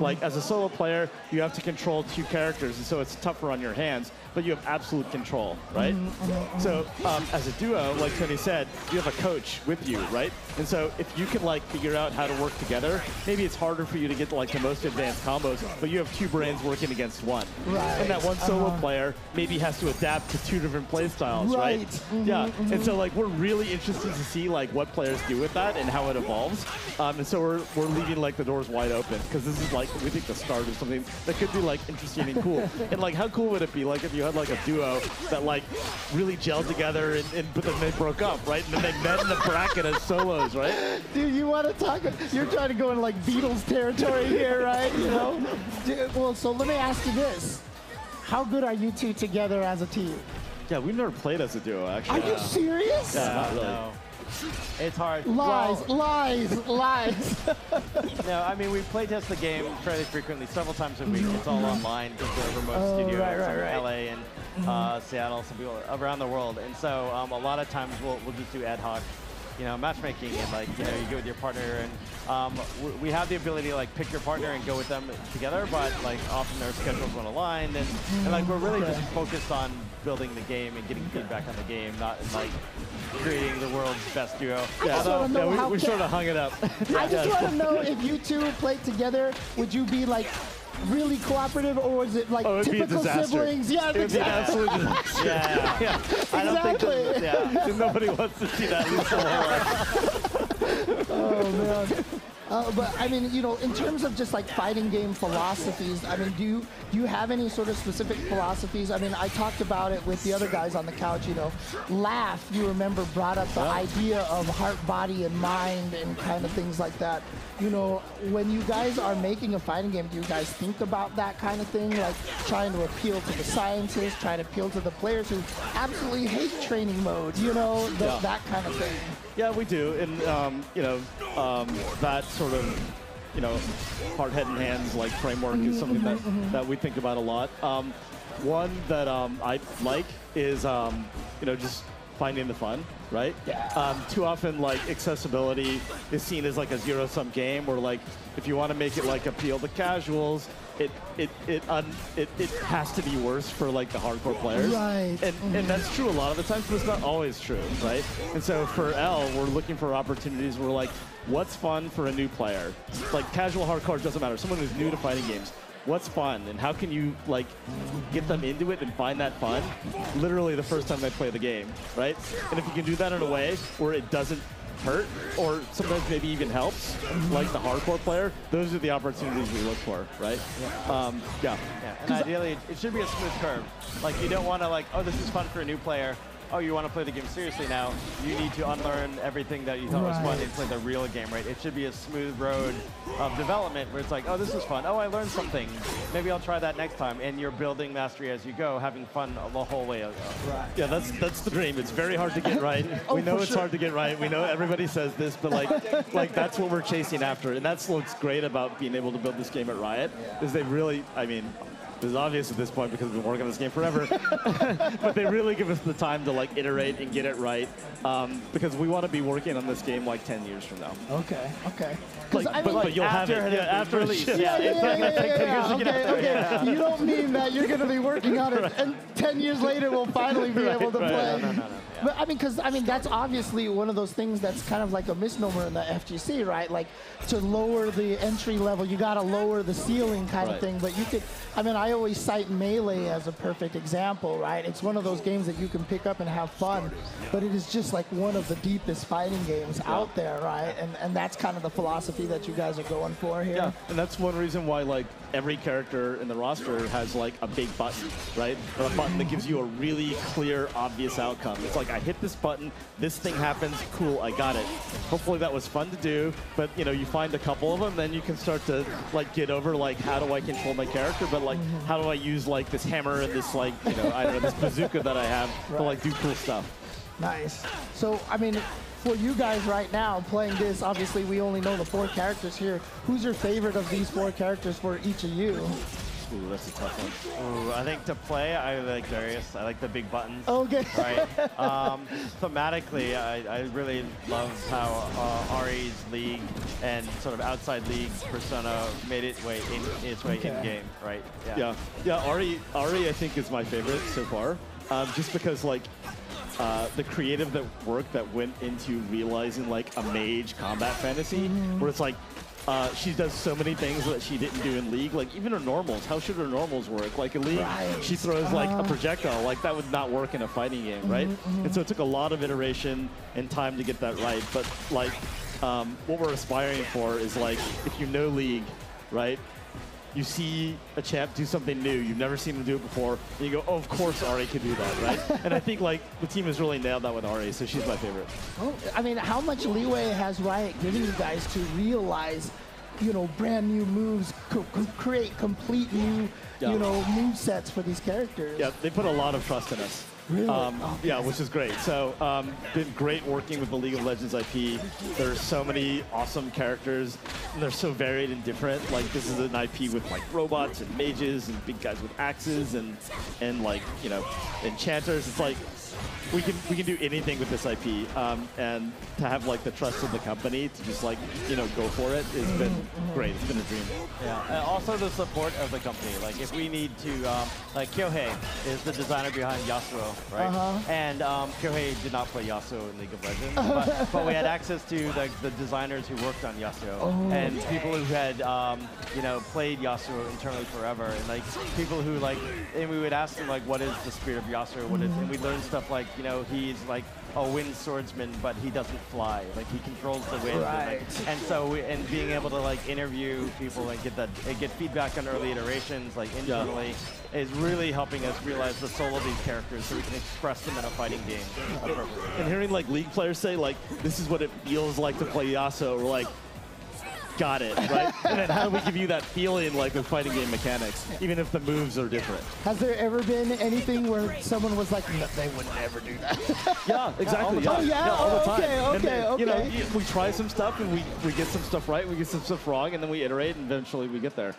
Like as a solo player, you have to control two characters, and so it's tougher on your hands. But you have absolute control, right? So um, as a duo, like Tony said, you have a coach with you, right? And so if you can like figure out how to work together, maybe it's harder for you to get to, like the most advanced combos, but you have two brains working against one. Right. And that one solo Uh-huh. player maybe has to adapt to two different play styles, right? Right. Mhm, Yeah. And so like we're really interested to see like what players do with that and how it evolves. Um, and so we're, we're leaving like the doors wide open because this is like we think the start of something that could be like interesting and cool. and like how cool would it be like if you had like a duo that like really gelled together and, and but then they broke up, right? And then they met in the bracket as solos, right? Dude, you want to talk? You're trying to go into like Beatles territory here, right? You know. Dude, well, so let me ask you this: How good are you two together as a team? Yeah, we've never played as a duo actually. Are actually. you serious? Yeah, not really. No. It's hard. Lies, Well, lies, lies. no, I mean, we play test the game fairly frequently, several times a week. It's all online because we're remote Oh, studios right, right, in right. LA and uh, Seattle, some people around the world. And so um, a lot of times we'll, we'll just do ad hoc, you know, matchmaking and like, you know, you go with your partner and um, we have the ability to like pick your partner and go with them together, but like often their schedules won't align. And, and like we're really just focused on building the game and getting feedback on the game, not like creating the world's best duo. Yeah, just yeah, we, we sort of hung it up. I just want to know if you two played together, would you be like really cooperative, or was it like Oh, it'd be a typical siblings? Yeah, It would be an exactly. absolute disaster. Yeah. Yeah, I don't think Exactly. that, yeah, nobody wants to see that. Oh man. Uh, but I mean, you know, in terms of just like fighting game philosophies, I mean, do you do you have any sort of specific philosophies? I mean, I talked about it with the other guys on the couch. You know, laugh. You remember brought up the idea of heart, body, and mind, and kind of things like that. You know, when you guys are making a fighting game, do you guys think about that kind of thing, like trying to appeal to the scientists, trying to appeal to the players who absolutely hate training modes? You know, th- Yeah. that kind of thing. Yeah, we do, and um, you know um, that sort of you know heart, head, and hands like framework is something that that we think about a lot. Um, one that um, I like is um, you know just finding the fun, right? Yeah. Um, too often, like accessibility is seen as like a zero-sum game, where like if you want to make it like appeal to casuals, it it it un, it, it has to be worse for like the hardcore players. Right. And and that's true a lot of the times, but it's not always true, right? And so for L, we're looking for opportunities where like, what's fun for a new player? Like casual hardcore doesn't matter. Someone who's new to fighting games. What's fun, and how can you like get them into it and find that fun? Literally the first time they play the game, right? And if you can do that in a way where it doesn't hurt, or sometimes maybe even helps, like the hardcore player, those are the opportunities we look for, right? Um, yeah. Yeah, and ideally, it, it should be a smooth curve. Like, you don't want to, like, oh, this is fun for a new player. Oh, you want to play the game seriously now. You need to unlearn everything that you thought was fun and play the real game, right? It should be a smooth road of development where it's like, oh, this is fun. Oh, I learned something. Maybe I'll try that next time. And you're building mastery as you go, having fun the whole way. Yeah, that's that's the dream. It's very hard to get right. Oh, we know it's sure. hard to get right. We know everybody says this, but like like that's what we're chasing after. And that's what's great about being able to build this game at Riot is they really I mean this is obvious at this point because we've been working on this game forever. but they really give us the time to like iterate and get it right um, because we want to be working on this game like 10 years from now. Okay, okay. Like, I but, mean, but you'll have after it it yeah, after shipped. yeah, yeah, yeah, yeah, yeah, yeah, years to get okay, okay. You don't mean that you're going to be working on it, and 10 years later we'll finally be Right, able to right. play. Yeah. But I mean, because I mean, that's obviously one of those things that's kind of like a misnomer in the FGC, right? Like to lower the entry level, you got to lower the ceiling kind of thing. But you could, I mean, I always cite Melee as a perfect example, right? It's one of those games that you can pick up and have fun, but it is just like one of the deepest fighting games out there, right? And and that's kind of the philosophy that you guys are going for here. Yeah, and that's one reason why like every character in the roster has like a big button, right? Or a button that gives you a really clear, obvious outcome. It's like I hit this button, this thing happens, cool, I got it. Hopefully that was fun to do, but you know, you find a couple of them, then you can start to like get over like how do I control my character, but like mm-hmm. how do I use like this hammer and this like you know I don't know this bazooka that I have to like do cool stuff. Nice. So, I mean, for you guys right now playing this, obviously we only know the four characters here. Who's your favorite of these four characters for each of you? Ooh, that's a tough one. Ooh, I think to play, I like Darius. I like the big buttons. Okay. Right. Um, thematically, I, I really love how uh, Ahri's league and sort of outside league persona made it way in, its way Okay. in game. Right. Yeah, yeah. Ahri, Ahri, I think is my favorite so far, um, just because like uh, the creative that work that went into realizing like a mage combat fantasy, where it's like. Uh, she does so many things that she didn't do in League. Like even her normals, how should her normals work? Like in League, Right. she throws like a projectile. Like that would not work in a fighting game, right? And so it took a lot of iteration and time to get that right. But like um, what we're aspiring for is like if you know League, right? You see a champ do something new, you've never seen him do it before, and you go, oh, of course Ahri can do that, right? and I think like the team has really nailed that with Ahri, so she's my favorite. Oh, I mean, how much leeway has Riot given you guys to realize, you know, brand new moves, co- co- create complete new, Yeah. you know, move sets for these characters? Yeah, they put a lot of trust in us. Really? Um, Oh, yeah, which is great. So, um, been great working with the League of Legends IP. There's so many awesome characters, and they're so varied and different. Like this is an IP with like robots and mages and big guys with axes and and like you know enchanters. It's like we can we can do anything with this IP, um, and to have like the trust of the company to just like you know go for it has been great. It's been a dream. Yeah, and also the support of the company. Like if we need to, um, like Kyohei is the designer behind Yasuo, right? Uh-huh. And um, Kyohei did not play Yasuo in League of Legends, but, but we had access to the, the designers who worked on Yasuo Oh, and people who had, um, you know, played Yasuo internally forever, and like people who like, and we would ask them like, what is the spirit of Yasuo? What is, and we learned stuff like, you know, he's like a wind swordsman, but he doesn't fly. Like he controls the wind. And, like, and so, we, and being able to like interview people and get that, and get feedback on early iterations, like internally, is really helping us realize the soul of these characters, so we can express them in a fighting game appropriately. And hearing like league players say like this is what it feels like to play Yasuo, we're like, got it, right? and then how do we give you that feeling like with fighting game mechanics, even if the moves are different? Has there ever been anything where someone was like, "No, they would never do that? Yeah, exactly. time. Oh, yeah? all the Oh, time. okay, okay, then, You know, we try some stuff and we, we get some stuff right, we get some stuff wrong, and then we iterate, and eventually we get there.